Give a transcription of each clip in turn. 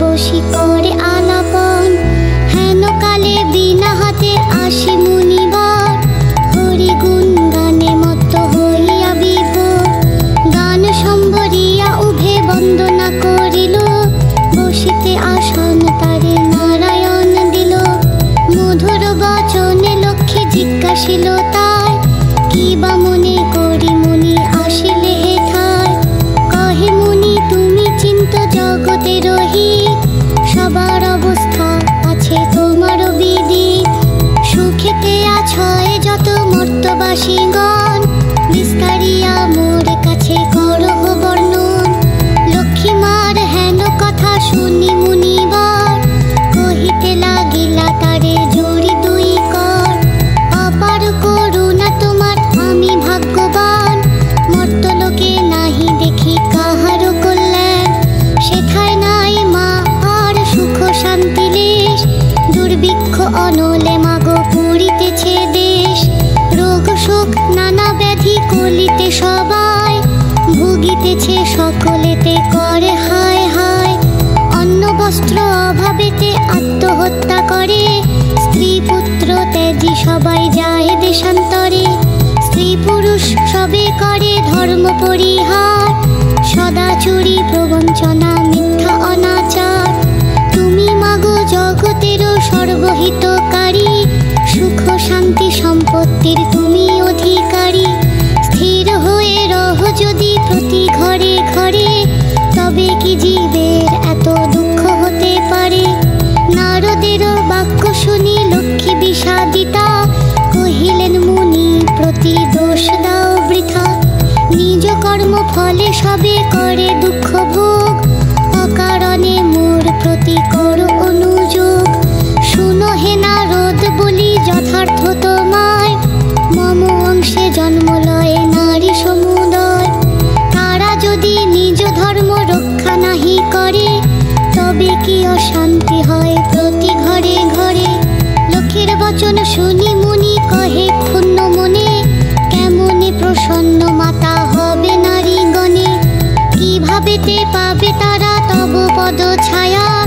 বসি করে আলাপন। হেন কালে বিনা হাতে আসি মুনিবার। হরি গুণ গানে মত হইয়া বিভোর। গান সম্বরিয়া উভে বন্দনা করিল। বসিতে আসন তারে নারায়ণ দিল। মধুর বচনে লক্ষ্মী জিজ্ঞাসিল তার কি বা মনে করি বেঁচে আত্মহত্যা করে। স্ত্রী পুত্র ত্যাজি সবাই যায় দেশান্তরে। স্ত্রী পুরুষ সবে করে ধর্ম পরিহার। সদা চুরি, প্রবঞ্চনা, মিথ্যা, অনাচার। তুমি মাগো জগতেরও সর্বহিতকারী। সুখ, শান্তি, সম্পত্তির তুমি পদছায়া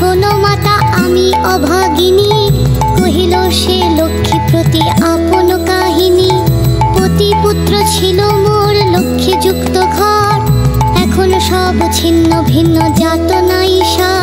শোনো মাতা, আমি অভাগিনী। কহিল, সে লক্ষ্মী প্রতি আপন কাহিনী। পতি পুত্র ছিল মোর লক্ষ্মী যুক্ত ঘর। এখন সব ছিন্ন ভিন্ন জাত নাই ঈশা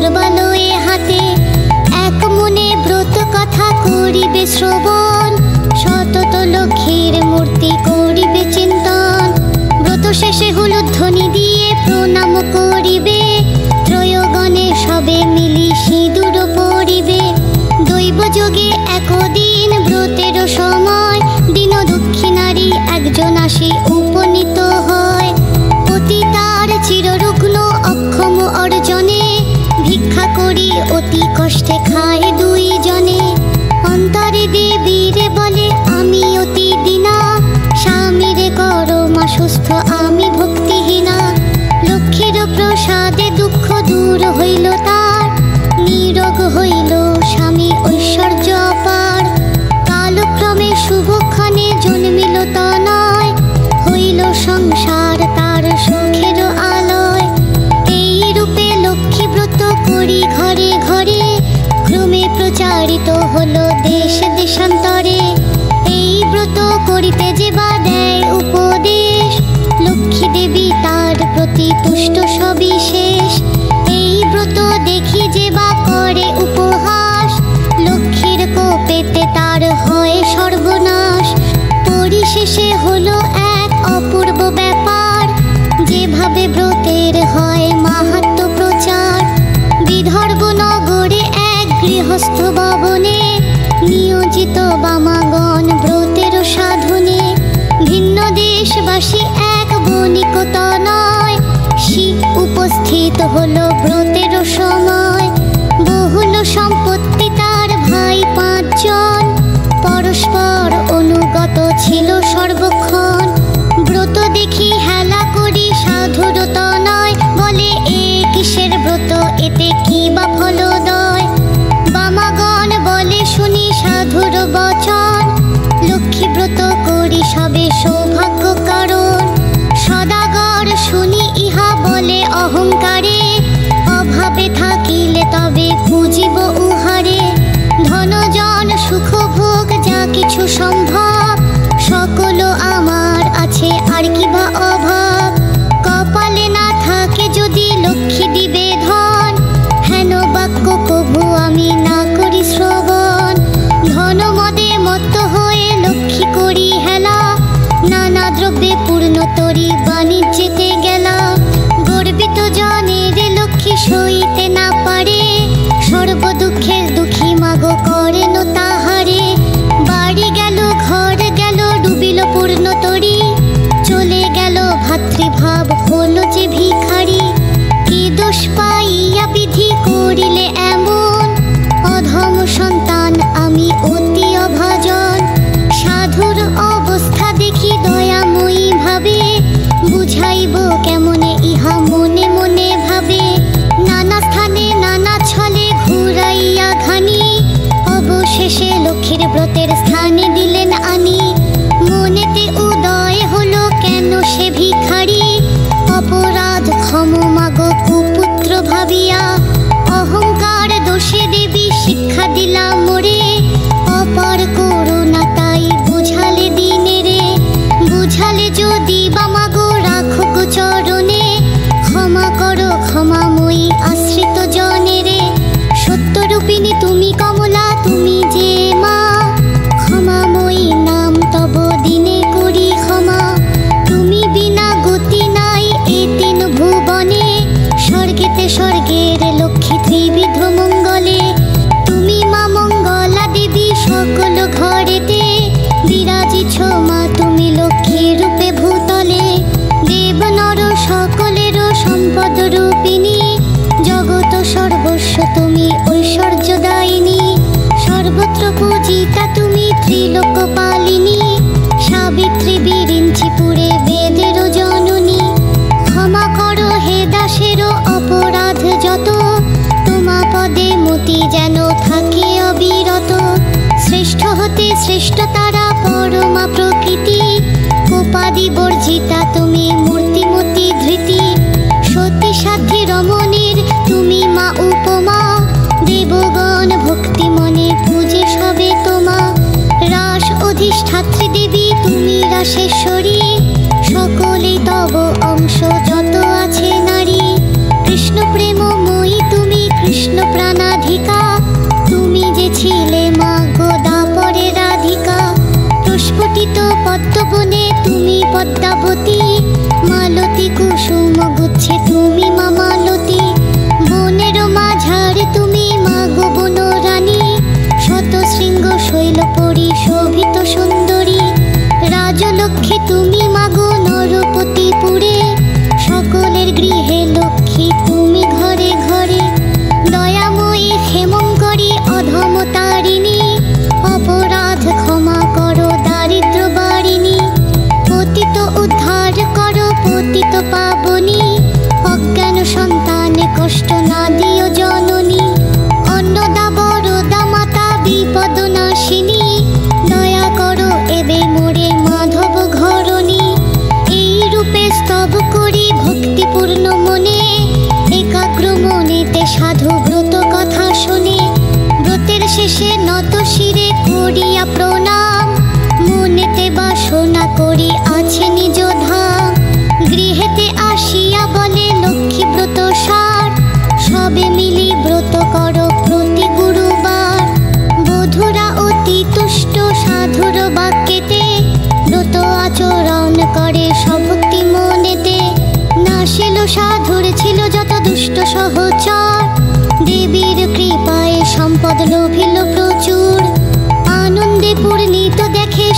দুর্বলয়ে হাতে। এক মনে ব্রত কথা করিবে শ্রবণ। শতত লক্ষ্মীর মূর্তি করিবে চিন্তন। ব্রত শেষে হলুদ দূর হইল তার হইল স্বামী ঐশ্বর্য অপার কালক্রমে শুভক্ষণে জন্মিল তনয়, হইল সংসার তার সুখের আলয়। এই রূপে লক্ষ্মী ব্রত করি ঘরে ঘরে, ক্রমে প্রচারিত হলো দেশ দেশান্তরে। এই ব্রত করিতে যে বা দেয় উপদেশ, লক্ষ্মী দেবী তার প্রতি তুষ্ট সবিশেষ। দেখি যে বা করে উপহাস, লক্ষ্মীর কোপেতে তার হয় সর্বনাশ। পরিশেষে হলো এক অপূর্ব ব্যাপার, যেভাবে ব্রতের হয় মাহাত্ম প্রচার। বিদর্ভ নগরে এক গৃহস্থ ভবনে, নিয়োজিত বামাগণ ব্রতের সাধনে। ভিন্ন দেশবাসী এক বণিকত নয় শিব উপস্থিত এতে কি বা ফলদয় বামাগণ বলে শুনি সাধুর বচন। লক্ষ্মী ব্রত করি সবে সৌভাগ্য কারণ। সদাগর শুনি ইহা বলে অহংকারে। অভাবে থাকিলে তবে পুজিব উহারে। ধনজন সুখ ভোগ যা কিছু সম্ভব। বিরাজিছ মা, তুমি লক্ষ্মী রূপে ভূতলে দেব নর সকলের সম্পদ রূপিণী, জগত সর্বস্ব তুমি ঐশ্বর্যদায়িনী, সর্বত্র পূজিতা তুমি ত্রিলোক পালিনী, সাবিত্রী বিরিঞ্চিপুরে বেদের জননী। ক্ষমা করো হে দাসেরও অপরাধ যত, তোমা পদে মতি যেন শ্রেষ্ঠ তারা পরমা প্রকৃতি। উপাধি বর্জিতা তুমি মূর্তিমতি ধৃতি। সাধ্যে তুমি মা উপমা। দেবগণ ভক্তি মনে পূজে সবে তোমা। রাস অধিষ্ঠাত্রী দেবী তুমি রাসেশ্বরী। লক্ষ্মী, তুমি মাগো নরপতিপুরে। সকলের গৃহে লক্ষ্মী, তুমি ঘরে ঘরে। দয়াময়ী ক্ষেমঙ্করী অধম তারিণী। অপরাধ ক্ষমা করো দারিদ্র বারিণী। পতিত উদ্ধার করো পতিত পাবনী। অজ্ঞান সন্তান কষ্ট না দিও জননী। অন্নদা, বরদা মাতা, বিপদ নাশিনী।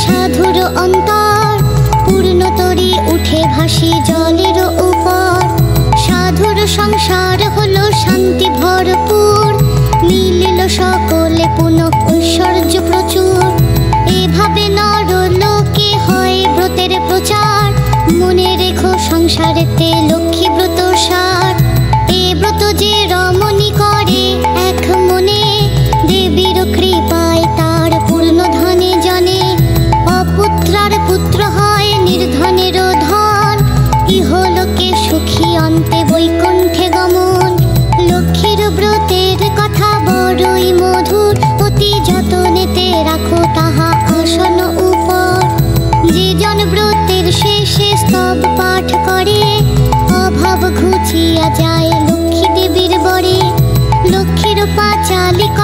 সাধুর অন্তর উঠে জলের উপর। সাধুর সংসার হলো শান্তি ভরপুর মিলিল সকলে পুনঃ ঐশ্বর্য প্রচুর। এভাবে নর লোকে হয় ব্রতের প্রচার, মনে রেখো সংসারেতে লোক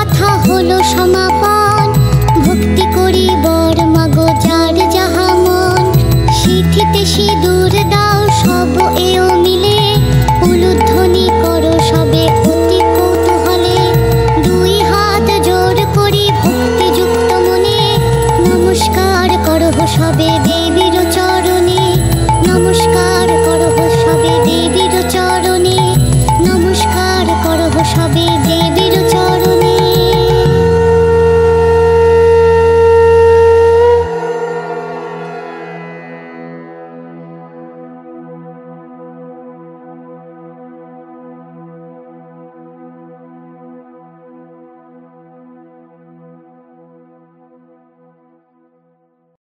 কথা হলো সমাপন।